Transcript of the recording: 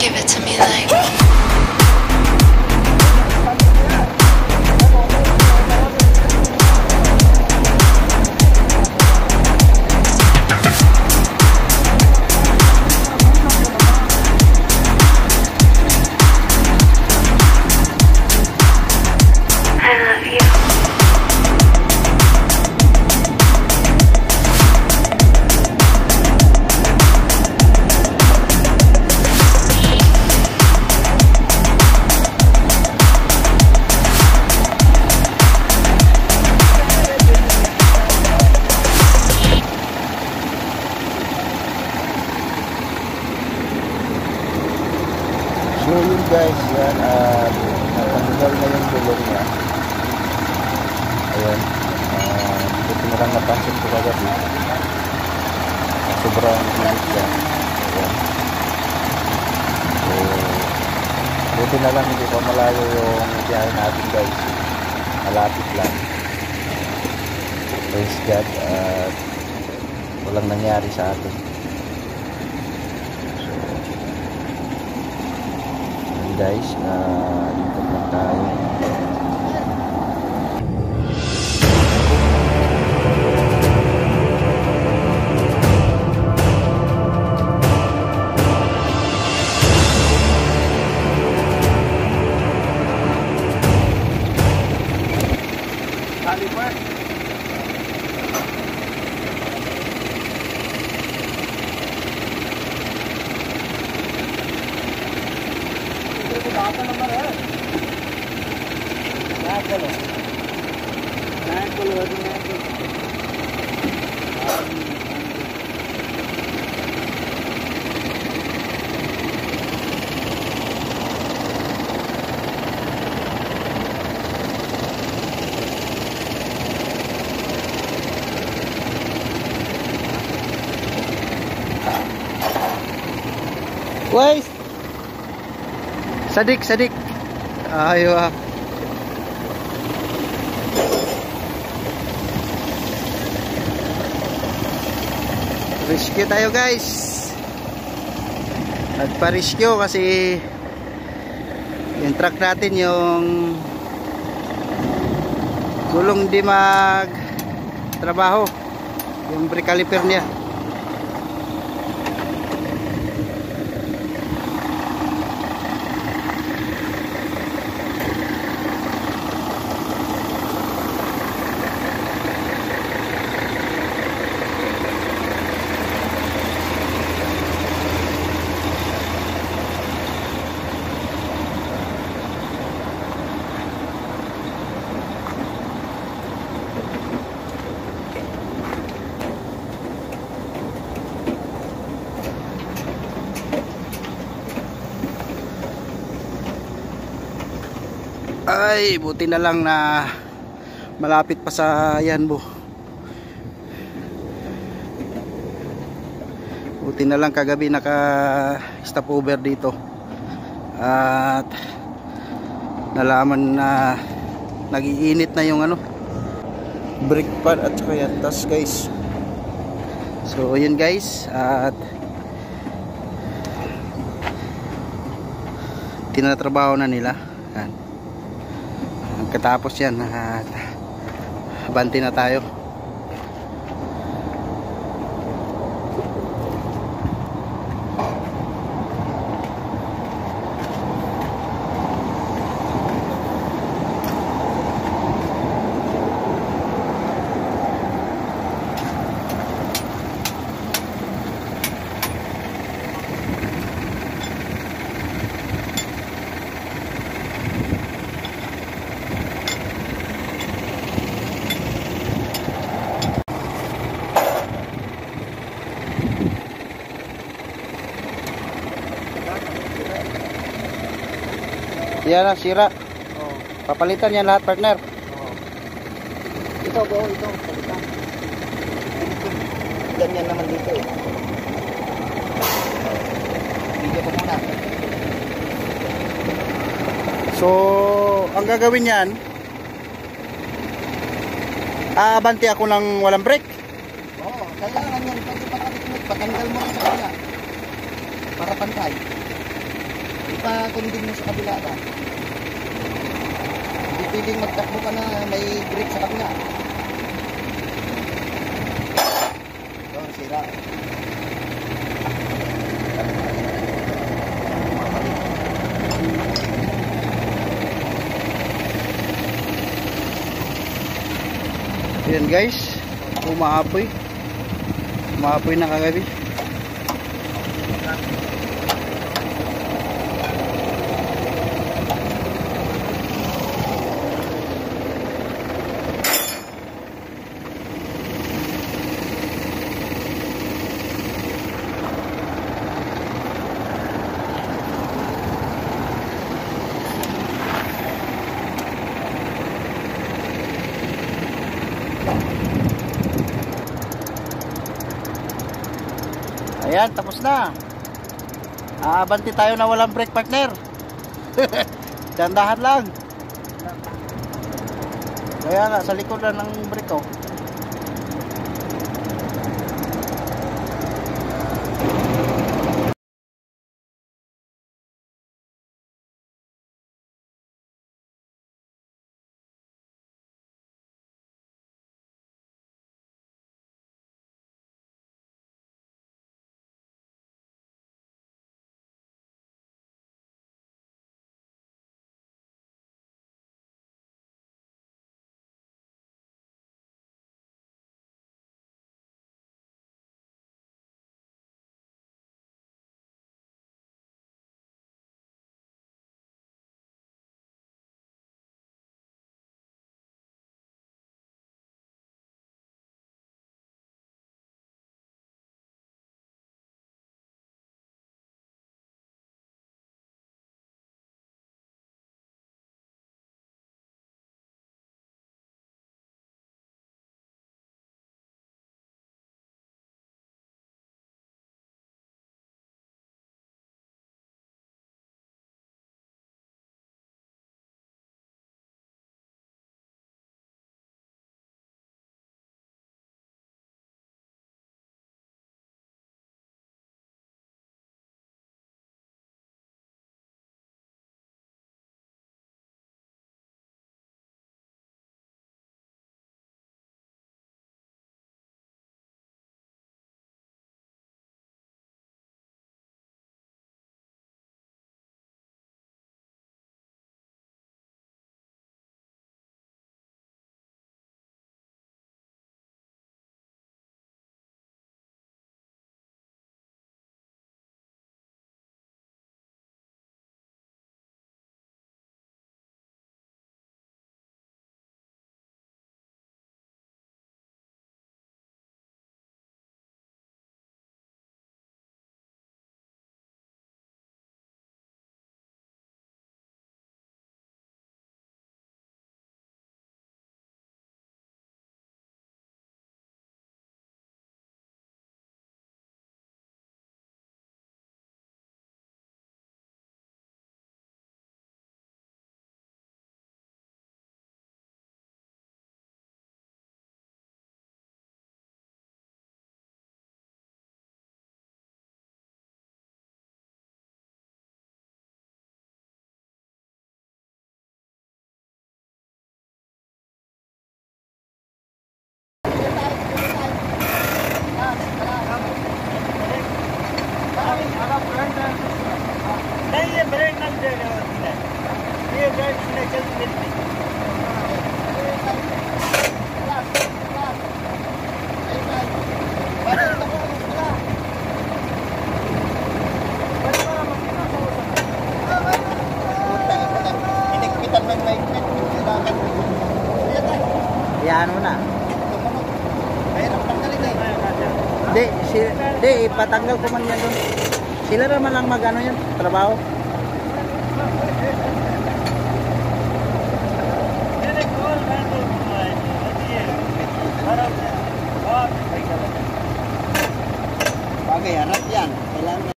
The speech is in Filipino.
Give it to me like. Guys, yan, at natanggal na yung gulong niya. Ayan, uh, buti na lang napansin ko kagabi. Sobrang init siya. Ayan. So, buti na lang hindi pa malayo yung biyahe natin guys. Malapit lang. Praise God, at walang nangyari sa atin. So, Ayan guys, uh, ikot lang tayo. Sadik, sadik. Ayo ah. Rescue tayo guys. Nagpa-rescue kasi yung truck natin yung gulong di mag trabaho yung brake caliper niya Ay, buti na lang na malapit pa sa Yanbo. Buti na lang kagabi naka stop over dito. At nalaman na nagiinit na yung ano brake pad at saka yan tas guys. So yun guys at tinatrabaho na nila. Yan. Pagkatapos yan, at banti na tayo. Yan na, sira. Oh, Papalitan yan lahat, partner. oh. Ito, bro, ito. Palitan. Ganyan naman dito eh. Video ko muna. So, ang gagawin yan, aabanti ako ng walang brake. Oo, kailangan yan. Pag patanggal mo sa kanya. Para pantay. Ipa-conding mo sa kabila ba? Hindi pwedeng magtakbo ka na may brake sa kabila. Ito, sira. Yan guys, umaapoy. Umaapoy na kagabi. Ayan, tapos na. Aabanti tayo na walang brake partner. Dandahan lang. Kaya nga, sa likod na ng brake oh. Yan mo na. Mahirap tanggalin eh. Di, si, di, ipatanggal ko man yan doon. Sila naman lang mag ano yan, trabaho. Bagay, hanap yan. Kailangan